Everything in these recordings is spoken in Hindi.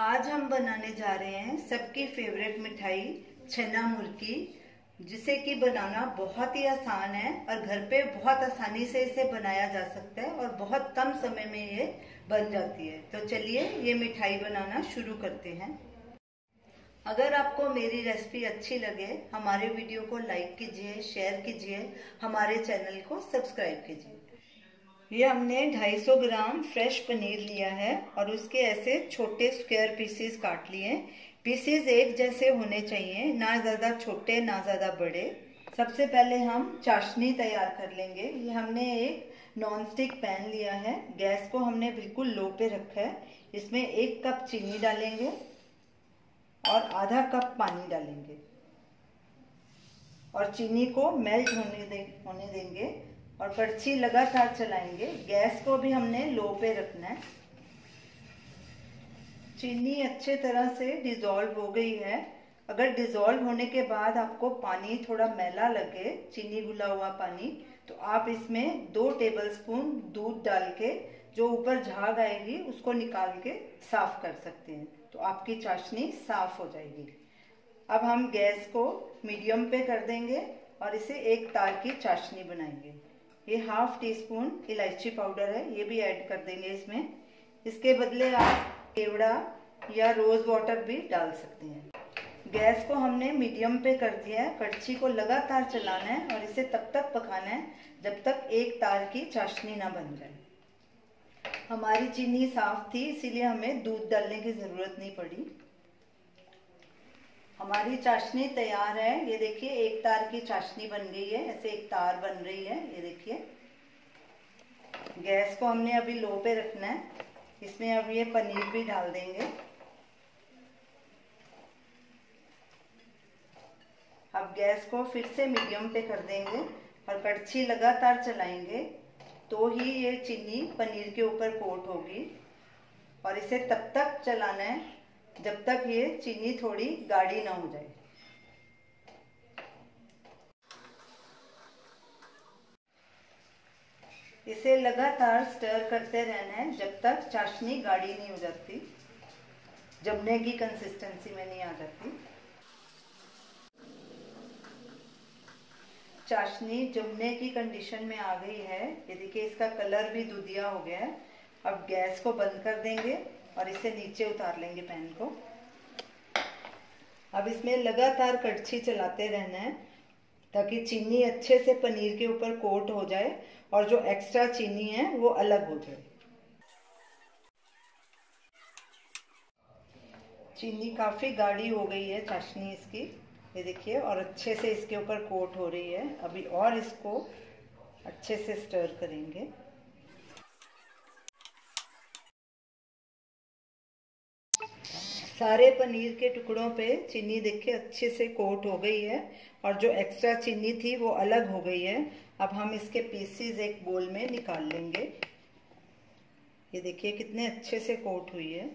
आज हम बनाने जा रहे हैं सबकी फेवरेट मिठाई छेना मुर्की जिसे कि बनाना बहुत ही आसान है और घर पे बहुत आसानी से इसे बनाया जा सकता है और बहुत कम समय में ये बन जाती है। तो चलिए ये मिठाई बनाना शुरू करते हैं। अगर आपको मेरी रेसिपी अच्छी लगे, हमारे वीडियो को लाइक कीजिए शेयर कीजिए, हमारे चैनल को सब्सक्राइब कीजिए। ये हमने 250 ग्राम फ्रेश पनीर लिया है और उसके ऐसे छोटे स्क्वायर पीसेस काट लिए। पीसेस एक जैसे होने चाहिए, ना ज़्यादा छोटे, ना ज़्यादा बड़े। सबसे पहले हम चाशनी तैयार कर लेंगे। ये हमने एक नॉन स्टिक पैन लिया है। गैस को हमने बिल्कुल लो पे रखा है। इसमें एक कप चीनी डालेंगे और आधा कप पानी डालेंगे। और चीनी को मेल्ट होने दे, होने देंगे। और पर्ची लगातार चलाएँगे। गैस को भी हमने लो पे रखना है। चीनी अच्छे तरह से डिजोल्व हो गई है। अगर डिजोल्व होने के बाद आपको पानी थोड़ा मैला लगे, चीनी घुला हुआ पानी तो आप इसमें दो टेबलस्पून दूध डाल के, जो ऊपर झाग आएगी, उसको निकाल के साफ़ कर सकते हैं। तो आपकी चाशनी साफ़ हो जाएगी। अब हम गैस को मीडियम पे कर देंगे और इसे एक तार की चाशनी बनाएँगे। ये हाफ़ टी स्पून इलायची पाउडर है, ये भी ऐड कर देंगे इसमें। इसके बदले आप केवड़ा या रोज वाटर भी डाल सकते हैं। गैस को हमने मीडियम पे कर दिया है, कड़छी को लगातार चलाना है और इसे तब तक पकाना है जब तक एक तार की चाशनी ना बन जाए। हमारी चीनी साफ़ थी, इसीलिए हमें दूध डालने की ज़रूरत नहीं पड़ी। हमारी चाशनी तैयार है। ये देखिए, एक तार की चाशनी बन गई है। ऐसे एक तार बन रही है। ये देखिए। गैस को हमने अभी लो पे रखना है। इसमें अब ये पनीर भी डाल देंगे। अब गैस को फिर से मीडियम पे कर देंगे और कड़छी लगातार चलाएँगे तो ही ये चीनी पनीर के ऊपर कोट होगी। और इसे तब तक चलाना है जब तक ये चीनी थोड़ी गाढ़ी ना हो जाए। इसे लगातार स्टर करते रहना है जब तक चाशनी गाढ़ी नहीं हो जाती, जमने की कंसिस्टेंसी में नहीं आ जाती। चाशनी जमने की कंडीशन में आ गई है। ये देखिए, इसका कलर भी दुधिया हो गया है। अब गैस को बंद कर देंगे। और इसे नीचे उतार लेंगे पैन को। अब इसमें लगातार कड़छी चलाते रहना है, ताकि चीनी अच्छे से पनीर के ऊपर कोट हो जाए और जो एक्स्ट्रा चीनी है वो अलग हो जाए। चीनी काफ़ी गाढ़ी हो गई है चाशनी इसकी। ये देखिए, और अच्छे से इसके ऊपर कोट हो रही है। अभी और इसको अच्छे से स्टर करेंगे। सारे पनीर के टुकड़ों पे चीनी देखिए, अच्छे से कोट हो गई है और जो एक्स्ट्रा चीनी थी वो अलग हो गई है। अब हम इसके पीसीज एक बोल में निकाल लेंगे। ये देखिए, कितने अच्छे से कोट हुई है।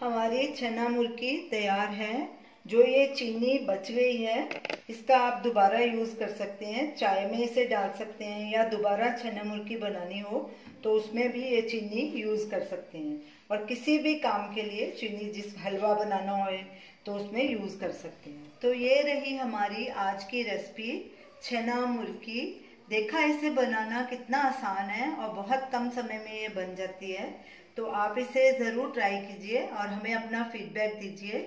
हमारी चना मुर्गी तैयार है। जो ये चीनी बच गई है, इसका आप दोबारा यूज़ कर सकते हैं। चाय में इसे डाल सकते हैं या दोबारा छना मुर्की बनानी हो तो उसमें भी ये चीनी यूज़ कर सकते हैं। और किसी भी काम के लिए चीनी जिस हलवा बनाना हो तो उसमें यूज़ कर सकते हैं। तो ये रही हमारी आज की रेसिपी छना मुर्की देखा इसे बनाना कितना आसान है और बहुत कम समय में ये बन जाती है। तो आप इसे ज़रूर ट्राई कीजिए और हमें अपना फीडबैक दीजिए।